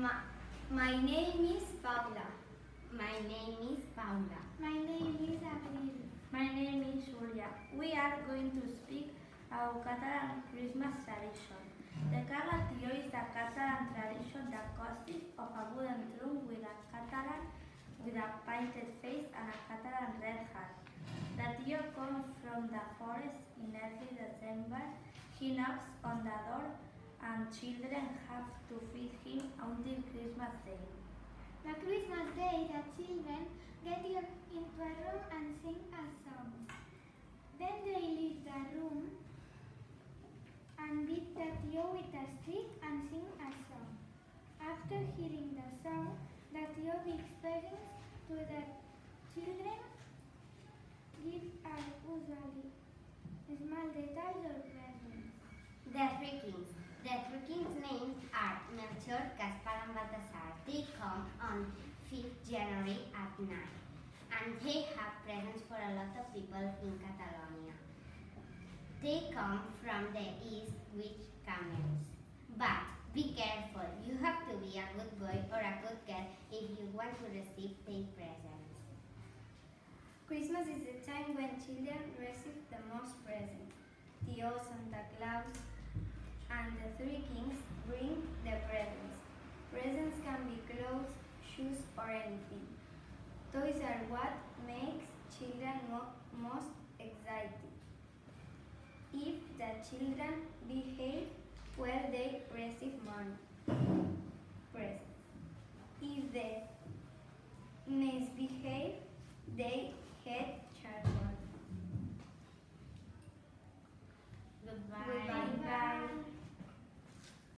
My, my name is Paula. My name is Paula. My name is Abril. My name is Julia. We are going to speak our Catalan Christmas tradition. The Caga Tió is a Catalan tradition that consists of a wooden drum with a Catalan with a painted face and a Catalan red hat. The Tio comes from the forest in early December. He knocks on the door and children have to feed him until Christmas Day. The Christmas day, the children get into a room and sing a song. Then they leave the room and beat the tio with a stick and sing a song. After hearing the song, the tio gives presents to the children. Gifts are usually small details or presents. The three kings. The three kings' names are Melchor, Gaspar, and Balthasar. They come on 5th January at night, and they have presents for a lot of people in Catalonia. They come from the east with camels. But be careful, you have to be a good boy or a good girl if you want to receive their presents. Christmas is the time when children receive the most presents. Tio, Santa Claus, and the three kings bring the presents. Presents can be clothes, shoes, or anything. Toys are what makes children mo- most excited. If the children behave well, they receive money. Presents. If they misbehave, they